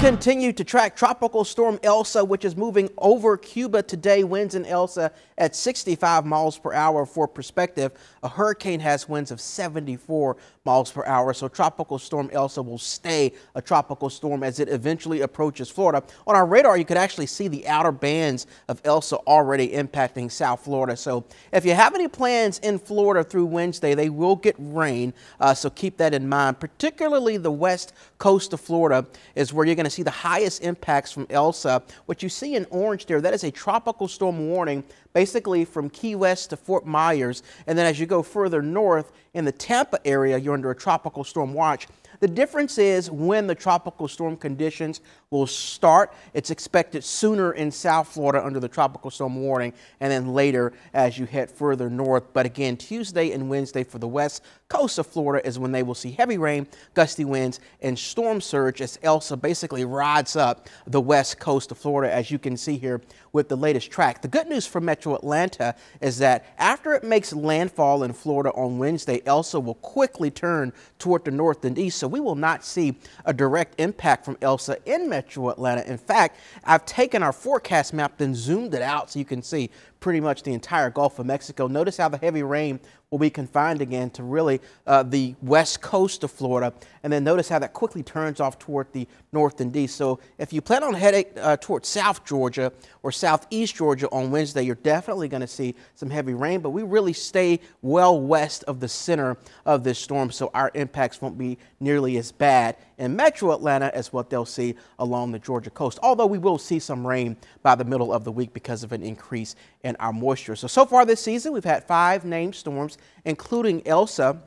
continue to track Tropical Storm Elsa, which is moving over Cuba today. Winds in Elsa at 65 miles per hour. For perspective, a hurricane has winds of 74 miles per hour. So Tropical Storm Elsa will stay a tropical storm as it eventually approaches Florida. On our radar, you could actually see the outer bands of Elsa already impacting South Florida. So if you have any plans in Florida through Wednesday, they will get rain. Uh, so keep that in mind. Particularly the west coast of Florida is where you're going to see the highest impacts from Elsa. What you see in orange there, that is a tropical storm warning basically from Key West to Fort Myers. And then as you go further north in the Tampa area, you're under a tropical storm watch. The difference is when the tropical storm conditions will start. It's expected sooner in South Florida under the tropical storm warning and then later as you head further north. But again, Tuesday and Wednesday for the west coast of Florida is when they will see heavy rain, gusty winds, and storm surge as Elsa basically rides up the west coast of Florida as you can see here with the latest track. The good news for Metro Atlanta is that after it makes landfall in Florida on Wednesday, Elsa will quickly turn toward the north and east. So we will not see a direct impact from Elsa in Metro Atlanta. In fact, I've taken our forecast map, and zoomed it out so you can see pretty much the entire Gulf of Mexico. Notice how the heavy rain will be confined again to really uh, the west coast of Florida. And then notice how that quickly turns off toward the north and east. So if you plan on heading uh, toward South Georgia or Southeast Georgia on Wednesday, you're definitely going to see some heavy rain. But we really stay well west of the center of this storm, so our impacts won't be nearly as bad in metro Atlanta as what they'll see along the Georgia coast. Although we will see some rain by the middle of the week because of an increase in our moisture. So, so far this season, we've had five named storms, including Elsa.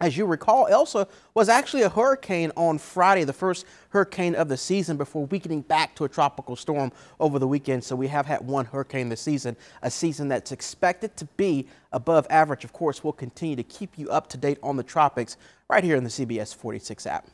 As you recall, Elsa was actually a hurricane on Friday, the first hurricane of the season before weakening back to a tropical storm over the weekend. So we have had one hurricane this season, a season that's expected to be above average. Of course, we'll continue to keep you up to date on the tropics right here in the CBS 46 app.